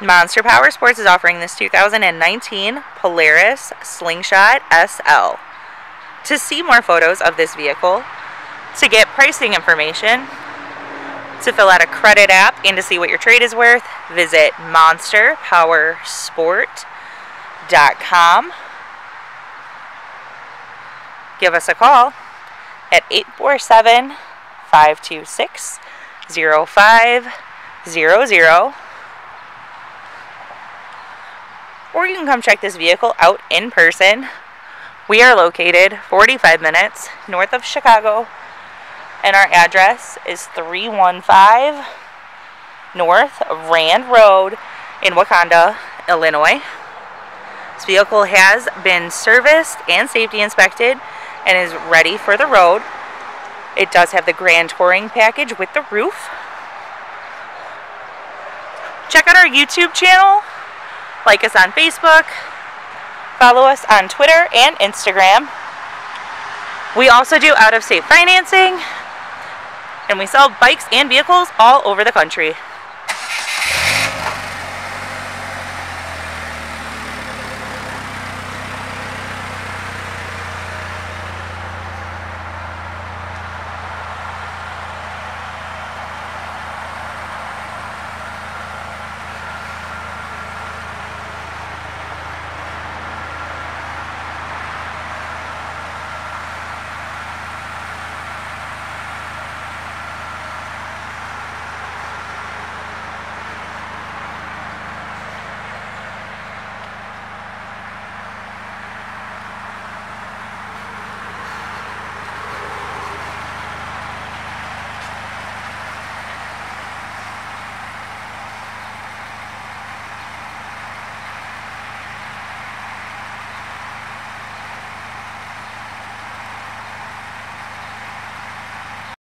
Monster Power Sports is offering this 2019 Polaris Slingshot SL. To see more photos of this vehicle, to get pricing information, to fill out a credit app, and to see what your trade is worth, visit monsterpowersport.com. Give us a call at 847 526 0500 or you can come check this vehicle out in person. We are located 45 minutes north of Chicago, and our address is 315 North Rand Road in Wauconda, Illinois. This vehicle has been serviced and safety inspected and is ready for the road. It does have the Grand Touring package with the roof. Check out our YouTube channel like us on Facebook, follow us on Twitter and Instagram. We also do out of state financing, and we sell bikes and vehicles all over the country.